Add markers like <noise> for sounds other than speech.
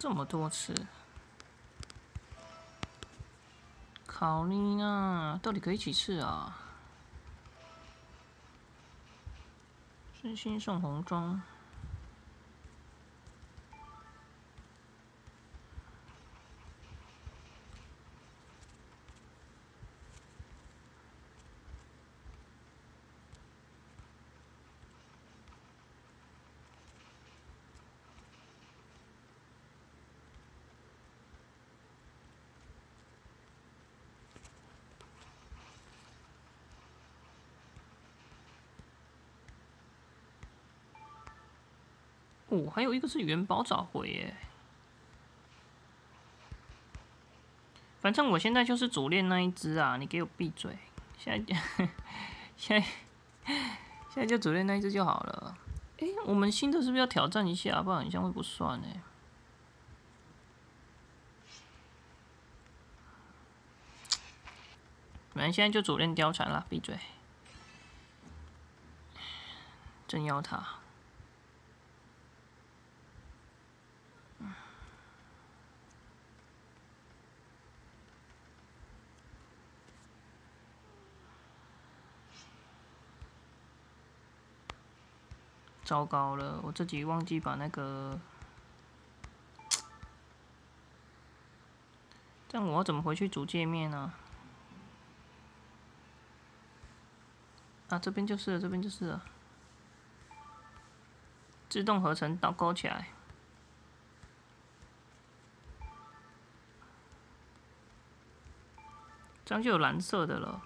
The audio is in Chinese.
这么多次，考你呢？到底可以几次啊？真心送红装。哦，还有一个是元宝找回耶。反正我现在就是主练那一只啊，你给我闭嘴！现在，现在，现在就主练那一只就好了。哎，我们新的是不是要挑战一下？不然好像会不算呢。反正现在就主练貂蝉了，闭嘴！真要他。糟糕了，我自己忘记把那个…… <tsk> 这样我怎么回去主界面呢？啊，这边就是了，这边就是了，自动合成倒勾起来，这样就有蓝色的了。